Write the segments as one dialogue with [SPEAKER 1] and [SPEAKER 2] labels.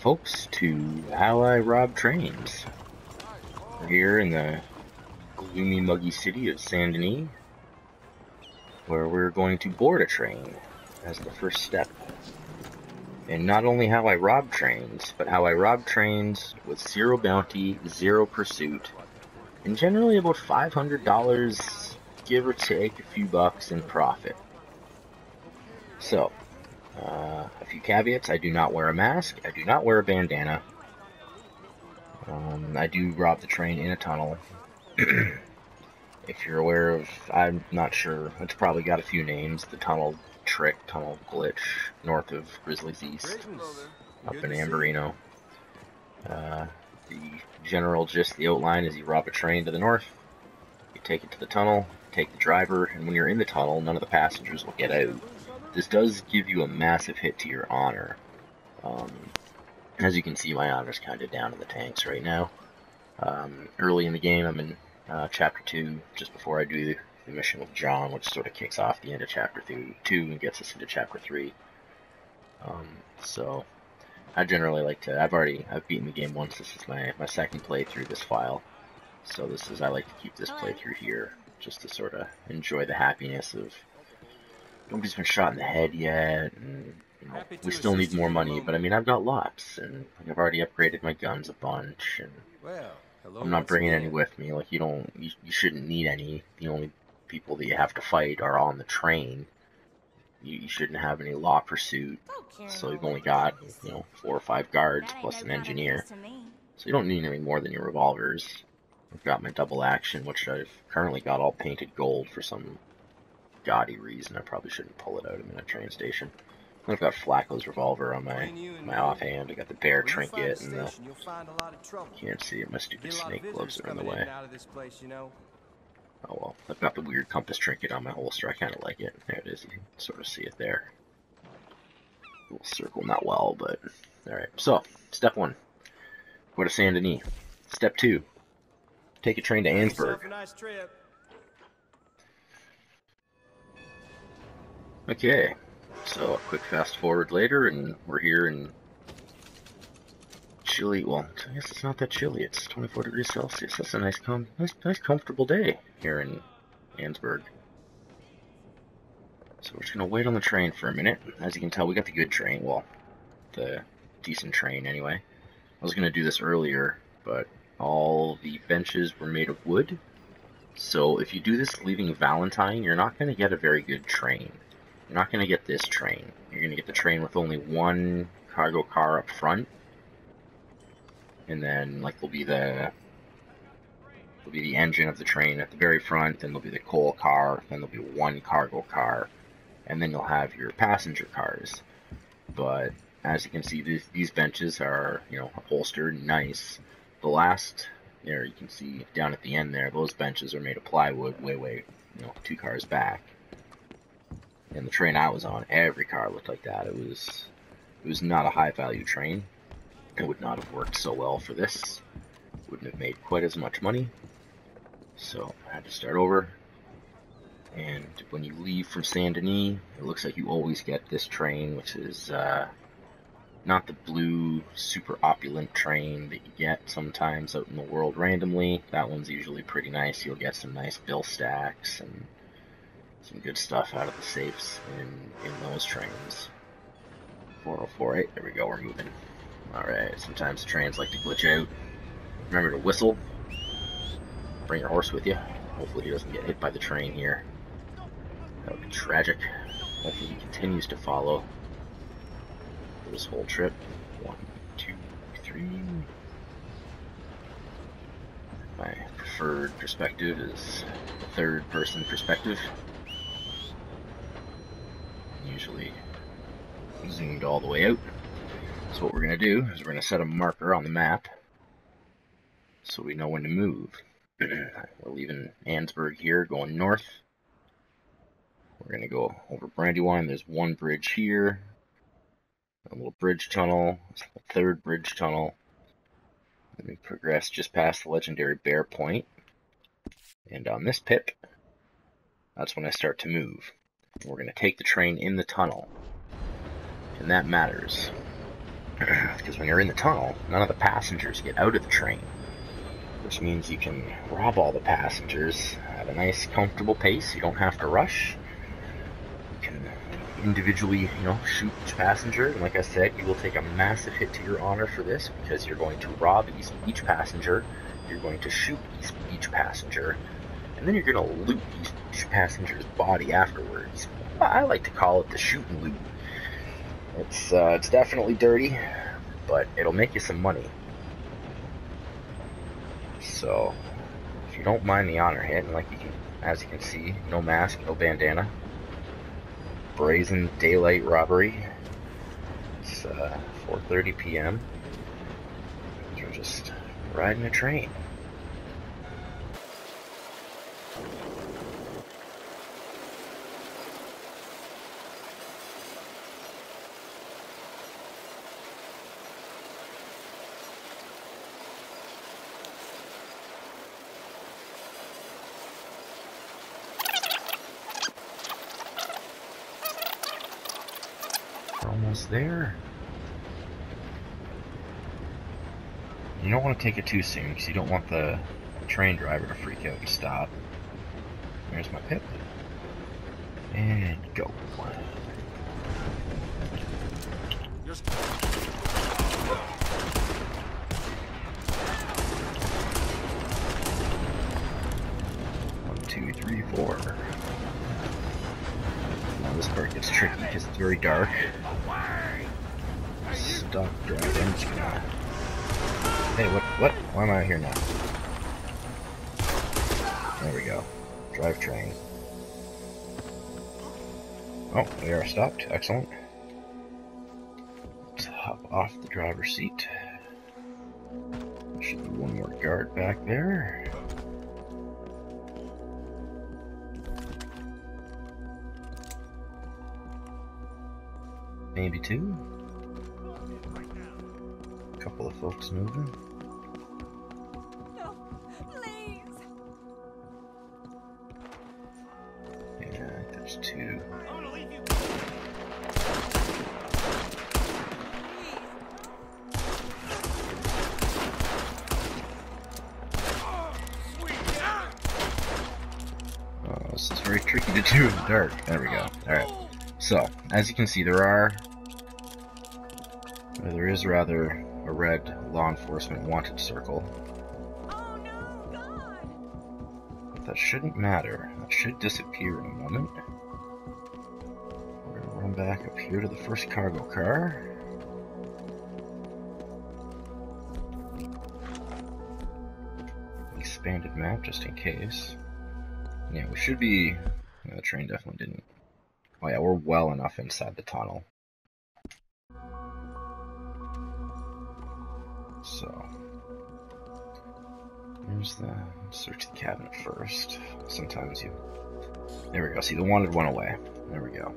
[SPEAKER 1] folks, to How I Rob Trains. We're here in the gloomy, muggy city of Saint Denis, where we're going to board a train as the first step. And not only how I rob trains, but how I rob trains with zero bounty, zero pursuit, and generally about $500, give or take a few bucks in profit. So, uh, a few caveats. I do not wear a mask. I do not wear a bandana. Um, I do rob the train in a tunnel. if you're aware of, I'm not sure. It's probably got a few names. The tunnel trick, tunnel glitch, north of Grizzlies East, up in Ambarino. Uh, the general gist, the outline is you rob a train to the north, you take it to the tunnel, take the driver, and when you're in the tunnel, none of the passengers will get out this does give you a massive hit to your honor. Um, as you can see, my honor's kind of down in the tanks right now. Um, early in the game, I'm in uh, Chapter 2, just before I do the mission with John, which sort of kicks off the end of Chapter 2 and gets us into Chapter 3. Um, so, I generally like to, I've already, I've beaten the game once, this is my, my second playthrough this file. So this is, I like to keep this playthrough here, just to sort of enjoy the happiness of nobody's been shot in the head yet, and you know, we still need more money. But I mean, I've got lots, and I've already upgraded my guns a bunch, and well, hello, I'm not bringing any with me. Like you don't, you, you shouldn't need any. The only people that you have to fight are on the train. You, you shouldn't have any law pursuit. So you've only got you know four or five guards plus an engineer. So you don't need any more than your revolvers. I've got my double action, which I've currently got all painted gold for some gaudy reason. I probably shouldn't pull it out. I'm in a train station. I've got Flaco's revolver on my my offhand. I got the bear trinket and the. Can't see it. My stupid snake gloves are in the way. Oh well, I've got the weird compass trinket on my holster. I kind of like it. There it is. You can sort of see it there. Little circle, not well, but all right. So, step one, go to Saint Denis. Step two, take a train to Annesburg. Okay, so a quick fast forward later, and we're here in chilly. Well, I guess it's not that chilly. It's 24 degrees Celsius. That's a nice, com nice, nice, comfortable day here in Annesburg. So we're just gonna wait on the train for a minute. As you can tell, we got the good train. Well, the decent train anyway. I was gonna do this earlier, but all the benches were made of wood. So if you do this leaving Valentine, you're not gonna get a very good train. You're not going to get this train. You're going to get the train with only one cargo car up front. And then, like, there'll be the... There'll be the engine of the train at the very front, then there'll be the coal car, then there'll be one cargo car, and then you'll have your passenger cars. But, as you can see, these, these benches are, you know, upholstered, nice. The last, there, you can see down at the end there, those benches are made of plywood, way, way, you know, two cars back and the train I was on, every car looked like that. It was it was not a high value train. It would not have worked so well for this. Wouldn't have made quite as much money. So I had to start over. And when you leave from Saint Denis, it looks like you always get this train, which is uh, not the blue, super opulent train that you get sometimes out in the world randomly. That one's usually pretty nice. You'll get some nice bill stacks and some good stuff out of the safes in, in those trains. 4048, there we go, we're moving. Alright, sometimes trains like to glitch out. Remember to whistle. Bring your horse with you. Hopefully he doesn't get hit by the train here. That would be tragic. Hopefully he continues to follow this whole trip. One, two, three. My preferred perspective is third person perspective usually zoomed all the way out. So what we're going to do is we're going to set a marker on the map so we know when to move. we're leaving Annesburg here, going north. We're going to go over Brandywine. There's one bridge here, a little bridge tunnel, a third bridge tunnel. Then we progress just past the legendary Bear Point. And on this pip, that's when I start to move. We're going to take the train in the tunnel. And that matters. because when you're in the tunnel, none of the passengers get out of the train, which means you can rob all the passengers at a nice, comfortable pace. You don't have to rush. You can individually, you know, shoot each passenger. And like I said, you will take a massive hit to your honor for this because you're going to rob each, each passenger. You're going to shoot each, each passenger, and then you're going to loot each, passenger's body afterwards. I like to call it the shoot and loot. It's uh, it's definitely dirty, but it'll make you some money. So, if you don't mind the honor hit, like you can, as you can see, no mask, no bandana, brazen daylight robbery. It's uh, 4:30 p.m. You're just riding a train. Almost there. You don't want to take it too soon because you don't want the train driver to freak out and stop. There's my pip. And go. One, two, three, four. This part gets tricky because it's very dark. Stop. Hey, what? What? Why am I here now? There we go. Drive train. Oh, we are stopped. Excellent. Let's hop off the driver's seat. There should be one more guard back there. Maybe two. A couple of folks moving.
[SPEAKER 2] No, please.
[SPEAKER 1] Yeah, there's two. Oh, this is very tricky to do in the dark. There we go. Alright. So, as you can see, there are... Is rather a red law enforcement wanted circle. But that shouldn't matter. That should disappear in a moment. We're gonna run back up here to the first cargo car. Expanded map just in case. Yeah, we should be... The train definitely didn't. Oh yeah, we're well enough inside the tunnel. Here's the search the cabinet first. Sometimes you. There we go. See, the wanted went away. There we go.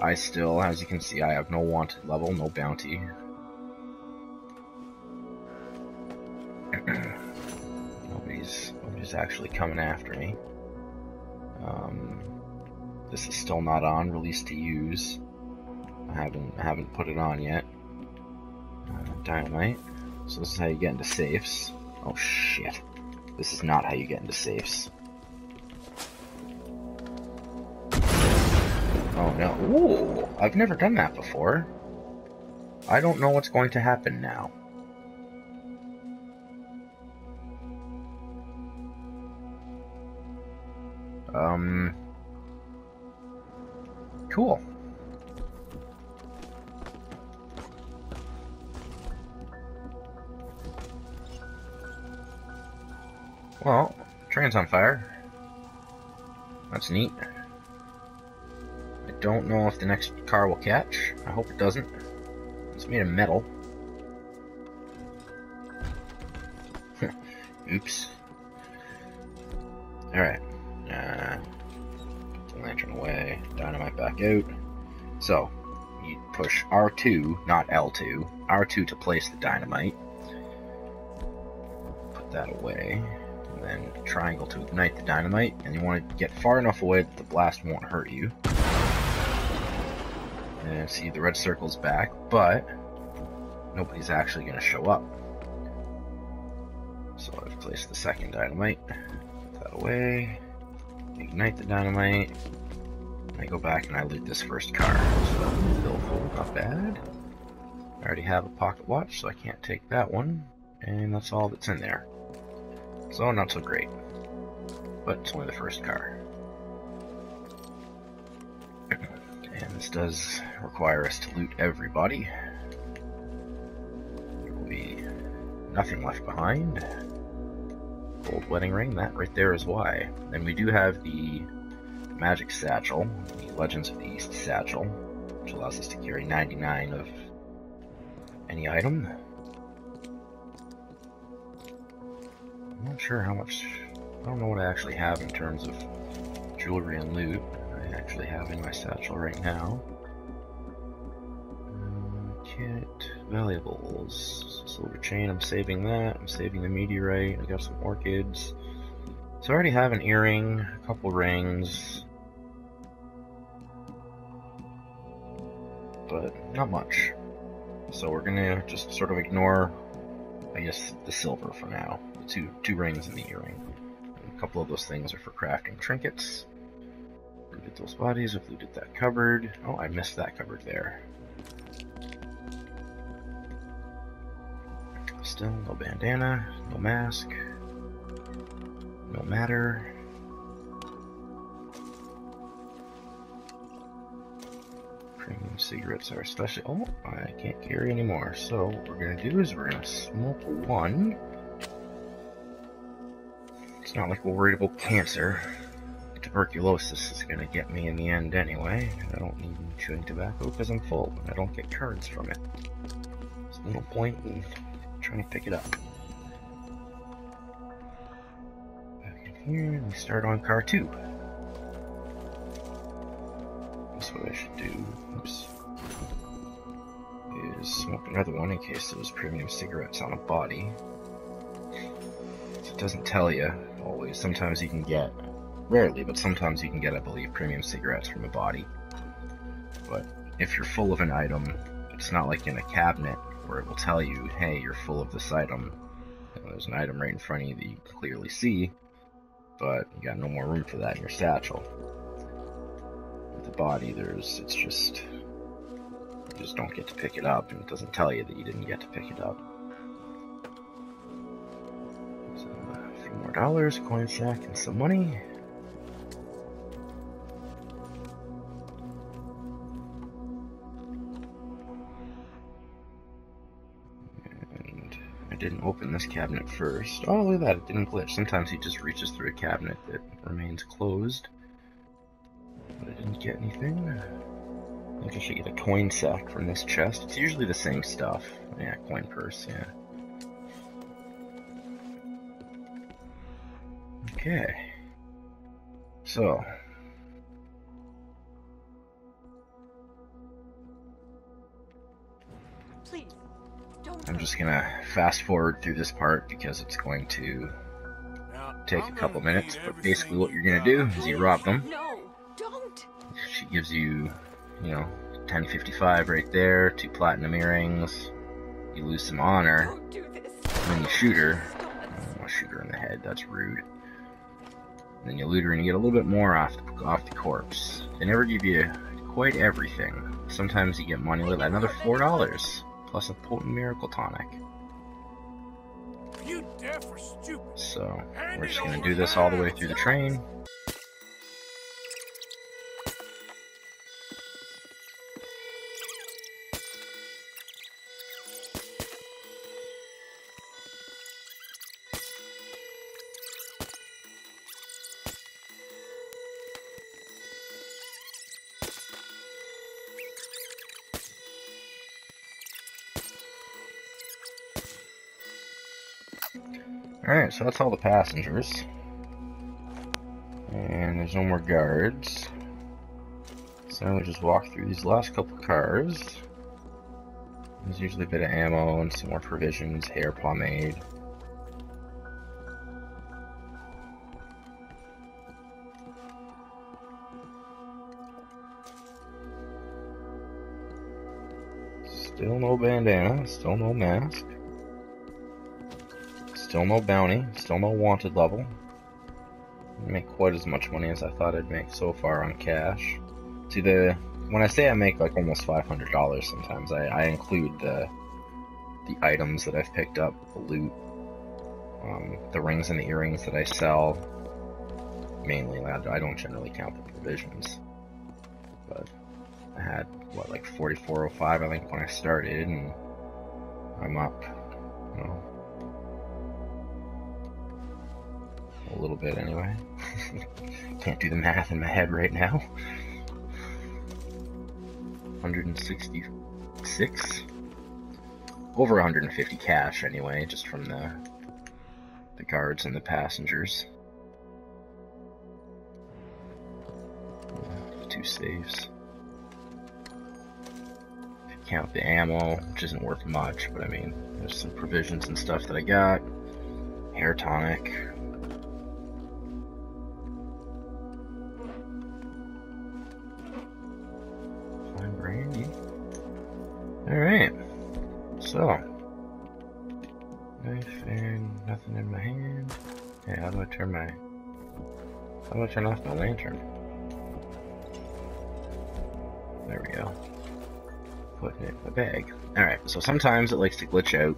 [SPEAKER 1] I still, as you can see, I have no wanted level, no bounty. nobody's nobody's actually coming after me. Um, this is still not on. Release to use. I haven't I haven't put it on yet. Uh, dynamite. So this is how you get into safes. Oh shit. This is not how you get into safes. Oh no. Ooh, I've never done that before. I don't know what's going to happen now. Um. Cool. Well, train's on fire. That's neat. I don't know if the next car will catch. I hope it doesn't. It's made of metal. Oops. Alright. Uh, lantern away. Dynamite back out. So, you push R2, not L2. R2 to place the dynamite. Put that away triangle to ignite the dynamite, and you want to get far enough away that the blast won't hurt you. And see, the red circle's back, but nobody's actually going to show up. So I've placed the second dynamite. Put that away. Ignite the dynamite. I go back and I loot this first car. So not bad. I already have a pocket watch, so I can't take that one. And that's all that's in there. So not so great. But it's only the first car. And this does require us to loot everybody. There will be nothing left behind. Gold wedding ring, that right there is why. And we do have the magic satchel, the Legends of the East satchel, which allows us to carry 99 of any item. Not sure how much, I don't know what I actually have in terms of jewelry and loot. I actually have in my satchel right now. Um, kit, valuables, silver chain, I'm saving that, I'm saving the meteorite, I got some orchids. So I already have an earring, a couple rings, but not much. So we're gonna just sort of ignore, I guess, the silver for now. Two two rings and the earring. A couple of those things are for crafting trinkets. Looted those bodies, looted that cupboard. Oh, I missed that cupboard there. Still no bandana, no mask, no matter. Premium cigarettes are especially. Oh, I can't carry anymore. So what we're gonna do is we're gonna smoke one. Not like about cancer. Tuberculosis is gonna get me in the end anyway. I don't need chewing tobacco because I'm full. and I don't get cards from it. There's no point in trying to pick it up. Back in here, we start on car two. That's what I should do. Oops. Is smoke another one in case those premium cigarettes on a body. Doesn't tell you always. Sometimes you can get, rarely, but sometimes you can get, I believe, premium cigarettes from a body. But if you're full of an item, it's not like in a cabinet where it will tell you, hey, you're full of this item. There's an item right in front of you that you can clearly see, but you got no more room for that in your satchel With the body, there's it's just you just don't get to pick it up, and it doesn't tell you that you didn't get to pick it up. Dollars, coin sack, and some money. And I didn't open this cabinet first. Oh, look at that, it didn't glitch. Sometimes he just reaches through a cabinet that remains closed. But I didn't get anything. I think I should get a coin sack from this chest. It's usually the same stuff. Yeah, coin purse, yeah. Okay. So.
[SPEAKER 2] Please, don't.
[SPEAKER 1] I'm just gonna fast forward through this part because it's going to take a couple minutes. But basically what you're gonna do is you rob them.
[SPEAKER 2] No, don't.
[SPEAKER 1] She gives you, you know, 1055 right there, two platinum earrings. You lose some honor,
[SPEAKER 2] Don't do this.
[SPEAKER 1] and then you shoot her.
[SPEAKER 2] Stop
[SPEAKER 1] I
[SPEAKER 2] it.
[SPEAKER 1] don't want to shoot her in the head, that's rude. And then you loot her and you get a little bit more off the, off the corpse. They never give you quite everything. Sometimes you get money with another $4, plus a potent miracle tonic.
[SPEAKER 3] You deaf or stupid?
[SPEAKER 1] So, we're just gonna do this all the way through the train. So that's all the passengers. And there's no more guards. So we just walk through these last couple cars. There's usually a bit of ammo and some more provisions, hair pomade. Still no bandana, still no mask. Still no bounty, still no wanted level. Didn't make quite as much money as I thought I'd make so far on cash. See the when I say I make like almost five hundred dollars sometimes I, I include the the items that I've picked up, the loot, um, the rings and the earrings that I sell. Mainly, I don't generally count the provisions. But I had what like 4405 I think when I started, and I'm up, you know, a little bit anyway. Can't do the math in my head right now. 166 over 150 cash anyway, just from the the guards and the passengers. Two saves. Count the ammo, which isn't worth much, but I mean, there's some provisions and stuff that I got. Hair tonic. Alright. So, knife and nothing in my hand. Hey, how do I turn my... How do I turn off my lantern? There we go. Putting it in the bag. Alright, so sometimes it likes to glitch out,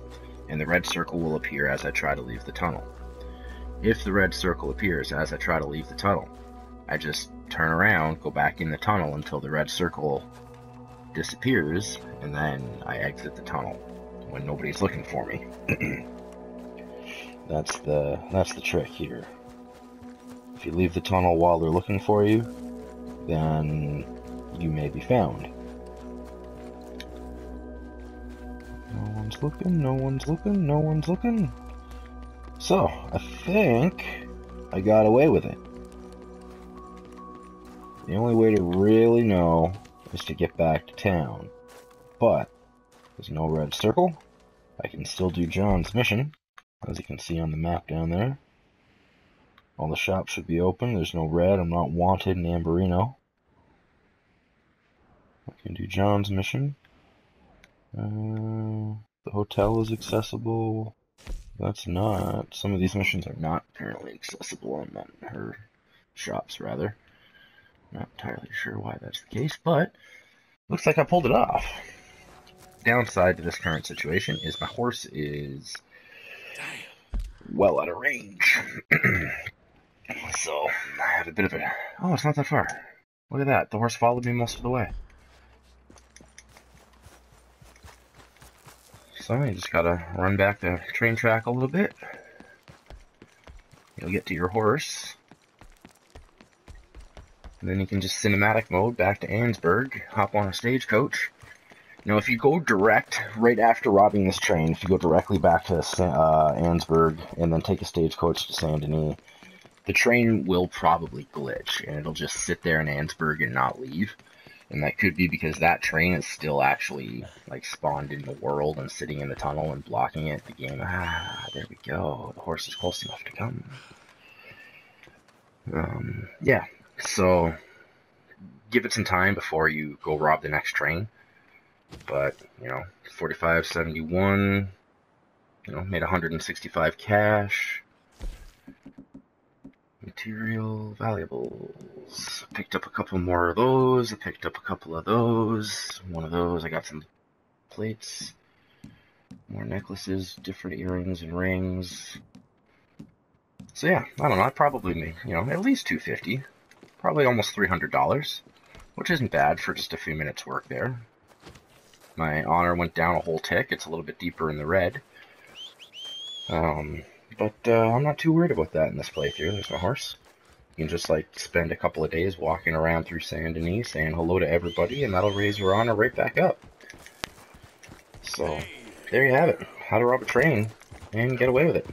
[SPEAKER 1] and the red circle will appear as I try to leave the tunnel. If the red circle appears as I try to leave the tunnel, I just turn around, go back in the tunnel until the red circle disappears, and then I exit the tunnel when nobody's looking for me. that's the that's the trick here. If you leave the tunnel while they're looking for you, then you may be found. No one's looking, no one's looking, no one's looking. So, I think I got away with it. The only way to really know is to get back to town. But, there's no red circle. I can still do John's mission, as you can see on the map down there. All the shops should be open. There's no red. I'm not wanted in Ambarino. I can do John's mission. Uh, the hotel is accessible. That's not. Some of these missions are not apparently accessible on her shops, rather. Not entirely sure why that's the case, but looks like I pulled it off downside to this current situation is my horse is well out of range. so I have a bit of a. Oh, it's not that far. Look at that. The horse followed me most of the way. So I just gotta run back the train track a little bit. You'll get to your horse. And then you can just cinematic mode back to Annesburg, hop on a stagecoach, now, if you go direct right after robbing this train, if you go directly back to uh, Annesburg and then take a stagecoach to Saint Denis, the train will probably glitch and it'll just sit there in Annesburg and not leave. And that could be because that train is still actually like spawned in the world and sitting in the tunnel and blocking it. The game, ah, there we go. The horse is close enough to come. Um, yeah, so give it some time before you go rob the next train but, you know, 45, 71, you know, made 165 cash. Material valuables. Picked up a couple more of those. I picked up a couple of those. One of those. I got some plates. More necklaces, different earrings and rings. So yeah, I don't know. I probably made, you know, at least 250 Probably almost $300. Which isn't bad for just a few minutes work there. My honor went down a whole tick. It's a little bit deeper in the red. Um, but uh, I'm not too worried about that in this playthrough. There's no horse. You can just like spend a couple of days walking around through Saint Denis saying hello to everybody, and that'll raise your honor right back up. So, there you have it. How to rob a train and get away with it.